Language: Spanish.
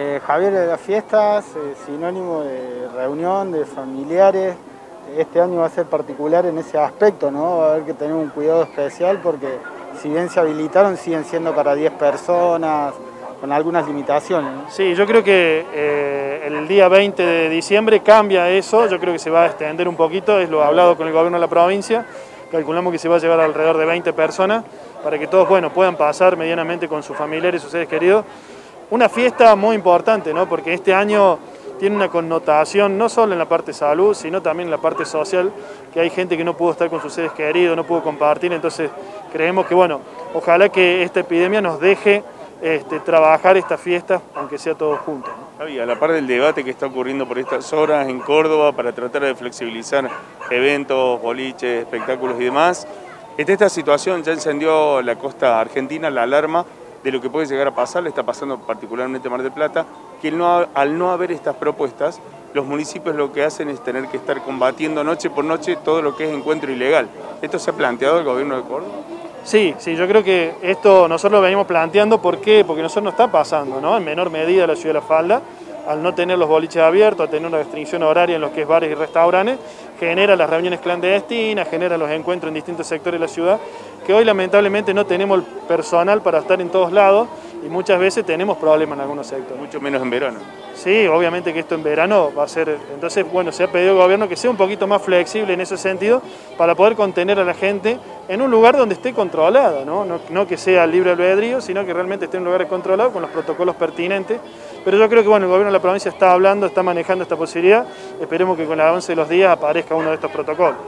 Eh, Javier, de las fiestas, eh, sinónimo de reunión, de familiares, este año va a ser particular en ese aspecto, ¿no? Va a haber que tener un cuidado especial porque si bien se habilitaron, siguen siendo para 10 personas, con algunas limitaciones. Sí, yo creo que eh, el día 20 de diciembre cambia eso, yo creo que se va a extender un poquito, es lo hablado con el gobierno de la provincia, calculamos que se va a llevar alrededor de 20 personas para que todos bueno, puedan pasar medianamente con sus familiares y sus seres queridos. Una fiesta muy importante, ¿no? porque este año tiene una connotación no solo en la parte salud, sino también en la parte social, que hay gente que no pudo estar con sus seres queridos, no pudo compartir, entonces creemos que, bueno, ojalá que esta epidemia nos deje este, trabajar esta fiesta, aunque sea todos juntos. a la par del debate que está ocurriendo por estas horas en Córdoba para tratar de flexibilizar eventos, boliches, espectáculos y demás, está esta situación, ya encendió la costa argentina la alarma de lo que puede llegar a pasar, le está pasando particularmente Mar del Plata, que al no haber estas propuestas, los municipios lo que hacen es tener que estar combatiendo noche por noche todo lo que es encuentro ilegal. ¿Esto se ha planteado el gobierno de Córdoba? Sí, sí, yo creo que esto nosotros lo venimos planteando, ¿por qué? Porque nosotros nos está pasando, ¿no? En menor medida la ciudad de La Falda, al no tener los boliches abiertos, a tener una restricción horaria en los que es bares y restaurantes, genera las reuniones clandestinas, genera los encuentros en distintos sectores de la ciudad, que hoy lamentablemente no tenemos el personal para estar en todos lados y muchas veces tenemos problemas en algunos sectores. Mucho menos en verano. Sí, obviamente que esto en verano va a ser, entonces bueno, se ha pedido al gobierno que sea un poquito más flexible en ese sentido para poder contener a la gente en un lugar donde esté controlado, ¿no? No, que sea libre albedrío, sino que realmente esté en un lugar controlado con los protocolos pertinentes. Pero yo creo que bueno, el gobierno de la provincia está hablando, está manejando esta posibilidad, esperemos que con el avance de los días aparezca uno de estos protocolos.